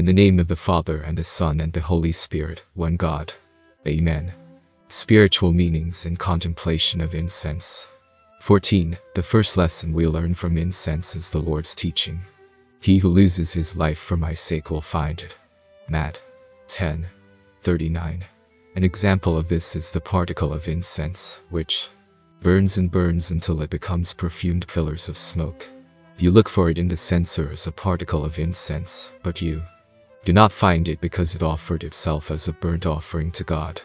In the name of the Father and the Son and the Holy Spirit, one God. Amen. Spiritual meanings and contemplation of incense. 14. The first lesson we learn from incense is the Lord's teaching. He who loses his life for my sake will find it. Matt 10. 39. An example of this is the particle of incense, which burns and burns until it becomes perfumed pillars of smoke. You look for it in the censer as a particle of incense, but you do not find it because it offered itself as a burnt offering to God.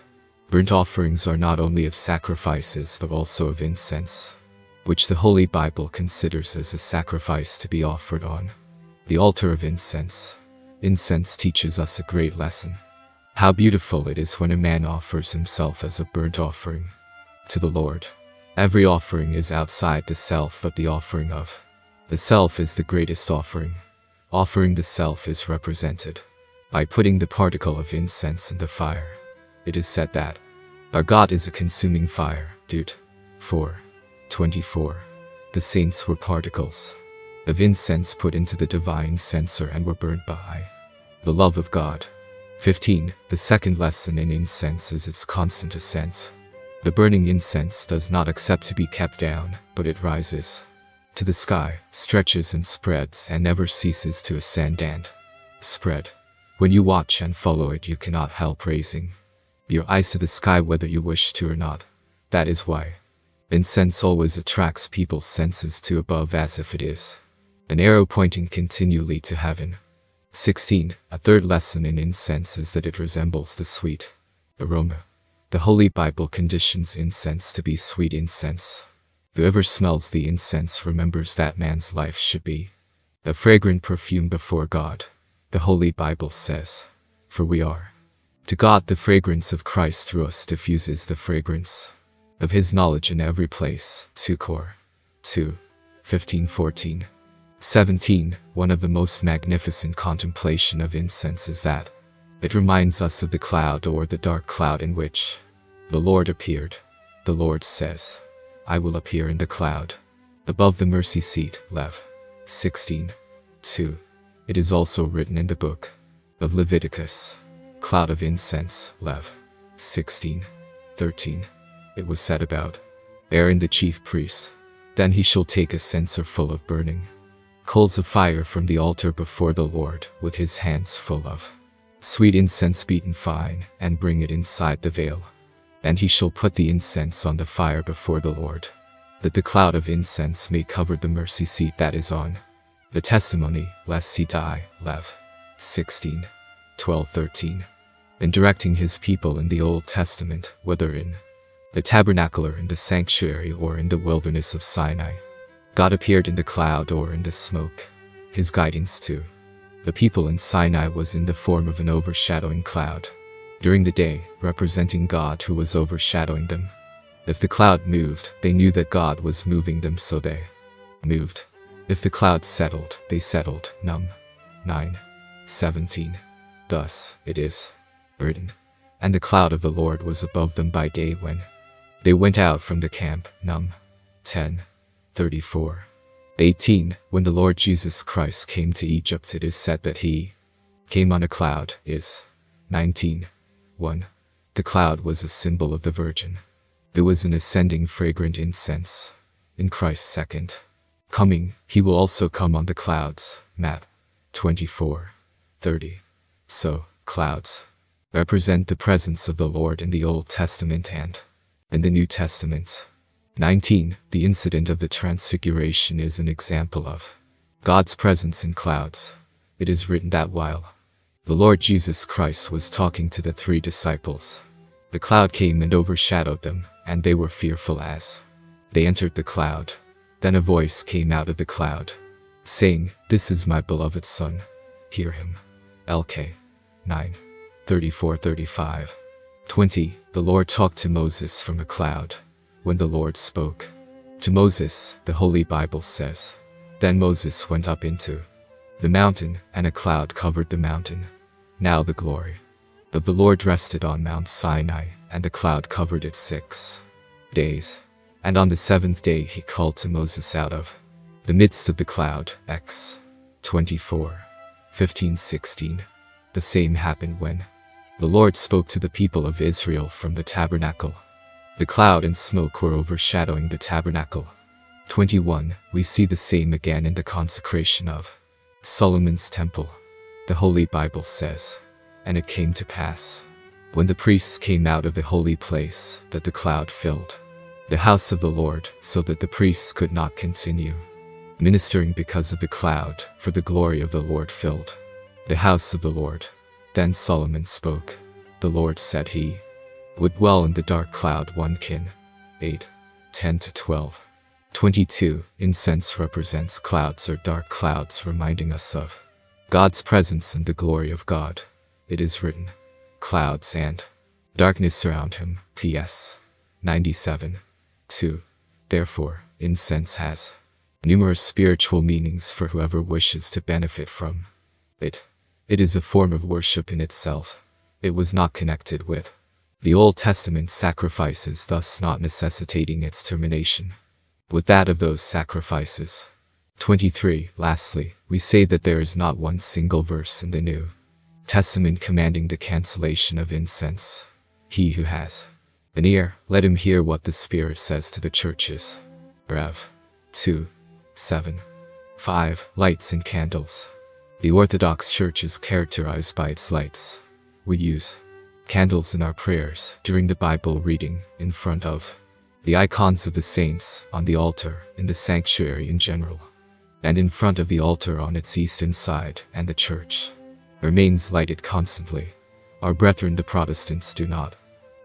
Burnt offerings are not only of sacrifices but also of incense, which the Holy Bible considers as a sacrifice to be offered on the altar of incense. Incense teaches us a great lesson. How beautiful it is when a man offers himself as a burnt offering to the Lord. Every offering is outside the self but the offering of the self is the greatest offering. Offering the self is represented by putting the particle of incense in the fire. It is said that our God is a consuming fire. Deut. 4. 24. The saints were particles of incense put into the divine censer and were burnt by the love of God. 15. The second lesson in incense is its constant ascent. The burning incense does not accept to be kept down, but it rises to the sky, stretches and spreads and never ceases to ascend and spread. When you watch and follow it you cannot help raising your eyes to the sky whether you wish to or not. That is why incense always attracts people's senses to above as if it is an arrow pointing continually to heaven. 16. A third lesson in incense is that it resembles the sweet aroma. The Holy Bible conditions incense to be sweet incense. Whoever smells the incense remembers that man's life should be a fragrant perfume before God. The Holy Bible says, For we are. To God the fragrance of Christ through us diffuses the fragrance of his knowledge in every place. 2 Cor. 2. 15 14. 17. One of the most magnificent contemplation of incense is that it reminds us of the cloud or the dark cloud in which the Lord appeared. The Lord says, I will appear in the cloud. Above the mercy seat, Lev. 16. 2. It is also written in the book of Leviticus. Cloud of incense, Lev. 16. 13. It was said about Aaron the chief priest. Then he shall take a censer full of burning coals of fire from the altar before the Lord, with his hands full of sweet incense beaten fine, and bring it inside the veil and he shall put the incense on the fire before the Lord, that the cloud of incense may cover the mercy seat that is on the testimony, lest he die. Lev. 16. 12 13. In directing his people in the Old Testament, whether in the tabernacle or in the sanctuary or in the wilderness of Sinai, God appeared in the cloud or in the smoke. His guidance to the people in Sinai was in the form of an overshadowing cloud during the day, representing God who was overshadowing them. If the cloud moved, they knew that God was moving them so they moved. If the cloud settled, they settled. Num. 9. 17. Thus, it is written. And the cloud of the Lord was above them by day when they went out from the camp. Num. 10. 34. 18. When the Lord Jesus Christ came to Egypt it is said that he came on a cloud. Is 19. 1. The cloud was a symbol of the Virgin. It was an ascending fragrant incense. In Christ's second coming, he will also come on the clouds. Matt 24. 30. So, clouds represent the presence of the Lord in the Old Testament and in the New Testament. 19. The incident of the Transfiguration is an example of God's presence in clouds. It is written that while the Lord Jesus Christ was talking to the three disciples. The cloud came and overshadowed them, and they were fearful as they entered the cloud. Then a voice came out of the cloud, saying, This is my beloved Son. Hear him. LK 9 34 35 20 The Lord talked to Moses from a cloud. When the Lord spoke to Moses, the Holy Bible says, Then Moses went up into the mountain, and a cloud covered the mountain. Now the glory of the Lord rested on Mount Sinai, and the cloud covered it six days. And on the seventh day he called to Moses out of the midst of the cloud. X 24, 15, 16. The same happened when the Lord spoke to the people of Israel from the tabernacle. The cloud and smoke were overshadowing the tabernacle. 21. We see the same again in the consecration of Solomon's temple. The Holy Bible says, And it came to pass, when the priests came out of the holy place, that the cloud filled the house of the Lord, so that the priests could not continue ministering because of the cloud, for the glory of the Lord filled the house of the Lord. Then Solomon spoke. The Lord said he would dwell in the dark cloud 1 Kin 8, 10 to 12. 22. Incense represents clouds or dark clouds reminding us of God's presence and the glory of God. It is written, clouds and darkness surround him. P.S. 97. 2. Therefore, incense has numerous spiritual meanings for whoever wishes to benefit from it. It is a form of worship in itself. It was not connected with the Old Testament sacrifices, thus not necessitating its termination with that of those sacrifices. 23. Lastly, we say that there is not one single verse in the New Testament commanding the cancellation of incense. He who has an ear, let him hear what the Spirit says to the churches. Rev. 2. 7. 5. Lights and candles. The Orthodox Church is characterized by its lights. We use candles in our prayers during the Bible reading in front of the icons of the saints on the altar in the sanctuary in general, and in front of the altar on its eastern side and the church remains lighted constantly. Our brethren the Protestants do not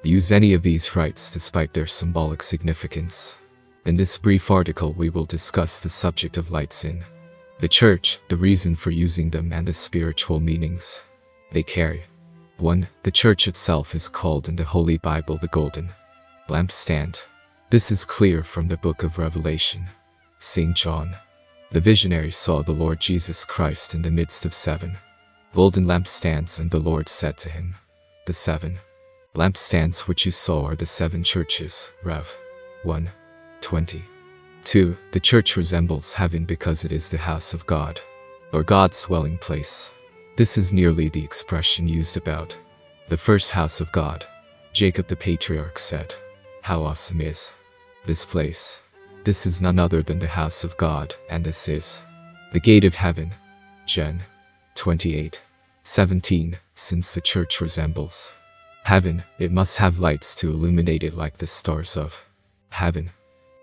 use any of these rites despite their symbolic significance. In this brief article we will discuss the subject of lights in the church, the reason for using them and the spiritual meanings they carry. 1. The church itself is called in the Holy Bible the golden lampstand. This is clear from the book of Revelation. St. John, the visionary saw the Lord Jesus Christ in the midst of seven golden lampstands and the Lord said to him, The seven lampstands which you saw are the seven churches, Rev. 1. 20. 2. The church resembles heaven because it is the house of God, or God's dwelling place. This is nearly the expression used about the first house of God. Jacob the patriarch said, How awesome is this place! This is none other than the house of God, and this is the gate of heaven. Gen. 28. 17. Since the church resembles heaven, it must have lights to illuminate it like the stars of heaven.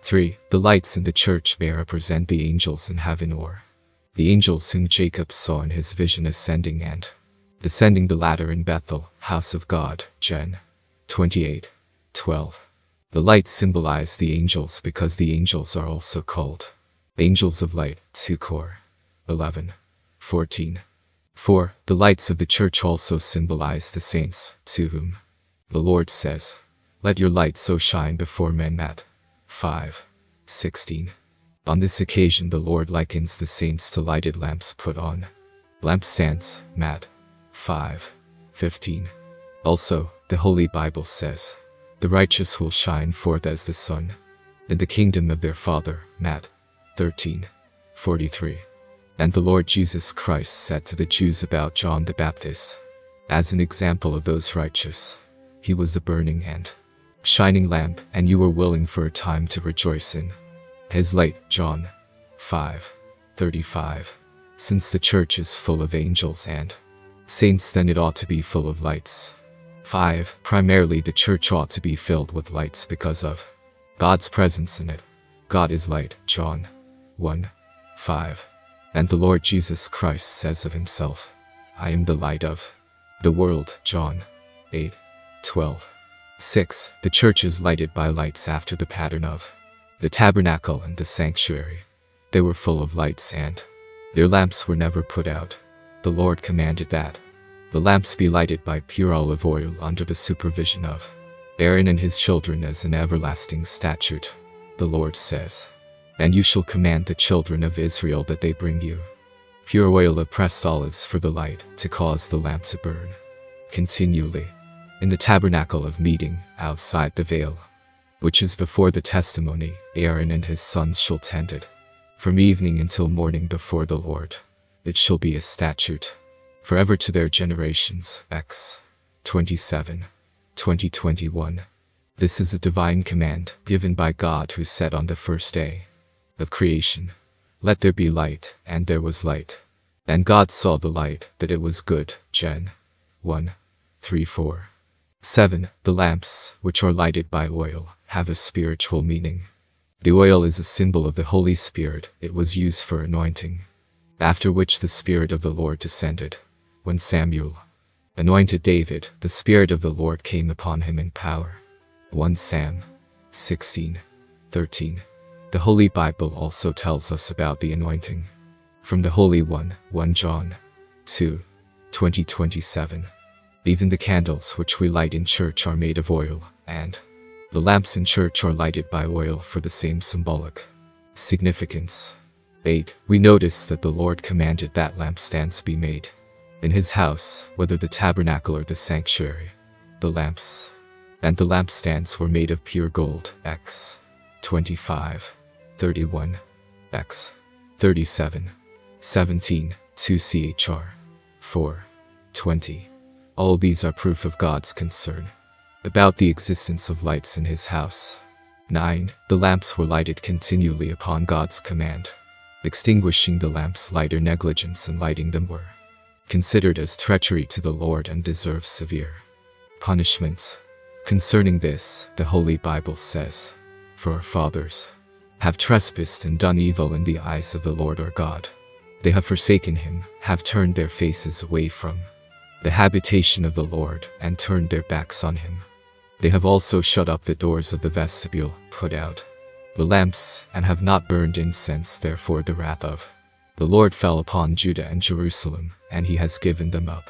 3. The lights in the church may represent the angels in heaven or the angels whom Jacob saw in his vision ascending and descending the ladder in Bethel, house of God, Gen. 28. 12. The lights symbolize the angels because the angels are also called angels of light, 2 Cor. 11. 14. 4. The lights of the church also symbolize the saints, to whom the Lord says, Let your light so shine before men that 5. 16. On this occasion the Lord likens the saints to lighted lamps put on lampstands, Matt. 5. 15. Also, the Holy Bible says, The righteous will shine forth as the sun in the kingdom of their Father, Matt. 13. 43. And the Lord Jesus Christ said to the Jews about John the Baptist, as an example of those righteous, he was the burning and shining lamp, and you were willing for a time to rejoice in his light. John 5. 35. Since the church is full of angels and saints, then it ought to be full of lights. 5. Primarily, the church ought to be filled with lights because of God's presence in it. God is light. John 1. 5. And the Lord Jesus Christ says of himself, I am the light of the world. John 8. 12. 6. The church is lighted by lights after the pattern of the tabernacle and the sanctuary. They were full of lights and their lamps were never put out. The Lord commanded that the lamps be lighted by pure olive oil under the supervision of Aaron and his children as an everlasting statute. The Lord says, And you shall command the children of Israel that they bring you pure oil of pressed olives for the light, to cause the lamp to burn continually in the tabernacle of meeting, outside the veil, which is before the testimony, Aaron and his sons shall tend it, from evening until morning before the Lord. It shall be a statute forever to their generations. Acts 27, 2021. This is a divine command given by God who said on the first day of creation, Let there be light, and there was light. And God saw the light, that it was good. Gen. 1, 3, 4. 7. The lamps, which are lighted by oil, have a spiritual meaning. The oil is a symbol of the Holy Spirit, it was used for anointing. After which the Spirit of the Lord descended. When Samuel anointed David, the Spirit of the Lord came upon him in power. 1 Sam 16, 13. The Holy Bible also tells us about the anointing. From the Holy One, 1 John 2, 2027. Even the candles which we light in church are made of oil, and the lamps in church are lighted by oil for the same symbolic significance. 8. We notice that the Lord commanded that lampstands be made in his house, whether the tabernacle or the sanctuary. The lamps and the lampstands were made of pure gold. X 25, 31, X 37, 17, 2 CHR 4, 20. All these are proof of God's concern about the existence of lights in his house. 9. The lamps were lighted continually upon God's command. Extinguishing the lamps lighter negligence and lighting them were considered as treachery to the Lord and deserve severe punishment. Concerning this, the Holy Bible says, For our fathers have trespassed and done evil in the eyes of the Lord our God. They have forsaken him, have turned their faces away from the habitation of the Lord, and turned their backs on him. They have also shut up the doors of the vestibule, put out the lamps, and have not burned incense, therefore the wrath of the Lord fell upon Judah and Jerusalem, and he has given them up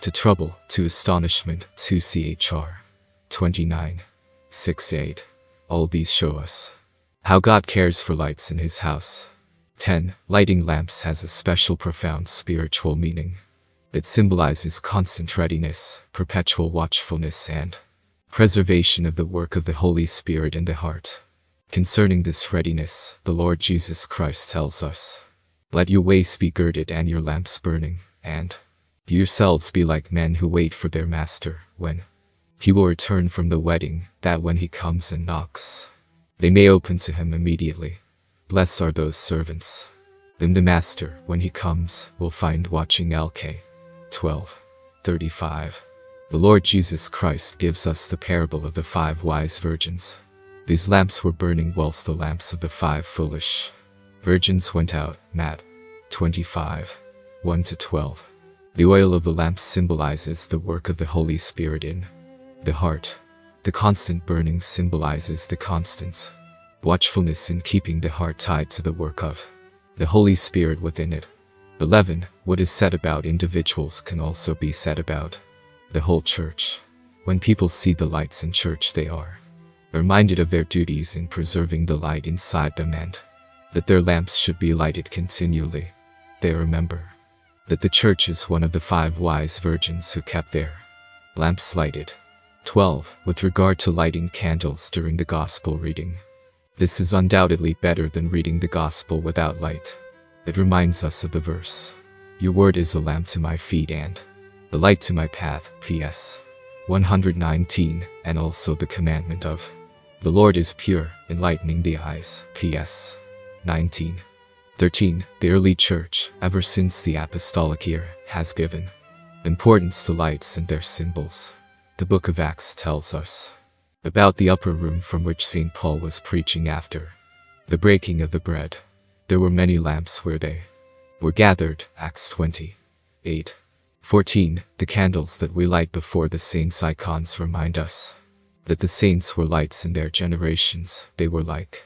to trouble, to astonishment, to CHR 29, 6 8. All these show us how God cares for lights in his house. 10. Lighting lamps has a special profound spiritual meaning. It symbolizes constant readiness, perpetual watchfulness, and preservation of the work of the Holy Spirit in the heart. Concerning this readiness, the Lord Jesus Christ tells us, Let your waist be girded and your lamps burning, and yourselves be like men who wait for their master, when he will return from the wedding, that when he comes and knocks, they may open to him immediately. Blessed are those servants. Then the master, when he comes, will find watching LK. 12. 35. The Lord Jesus Christ gives us the parable of the five wise virgins. These lamps were burning whilst the lamps of the five foolish virgins went out. Matt 25. 1 to 12. The oil of the lamps symbolizes the work of the Holy Spirit in the heart. The constant burning symbolizes the constant watchfulness in keeping the heart tied to the work of the Holy Spirit within it. 11. What is said about individuals can also be said about the whole church. When people see the lights in church they are reminded of their duties in preserving the light inside them and that their lamps should be lighted continually. They remember that the church is one of the five wise virgins who kept their lamps lighted. 12. With regard to lighting candles during the gospel reading. This is undoubtedly better than reading the gospel without light. It reminds us of the verse. Your word is a lamp to my feet and a light to my path. P.S. 119, and also the commandment of the Lord is pure, enlightening the eyes. P.S. 19. 13. The early church, ever since the apostolic era, has given importance to lights and their symbols. The book of Acts tells us about the upper room from which St. Paul was preaching after the breaking of the bread. There were many lamps where they were gathered. Acts 20. 8. 14. The candles that we light before the saints' icons remind us that the saints were lights in their generations. They were like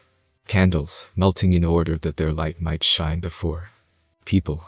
candles, melting in order that their light might shine before people.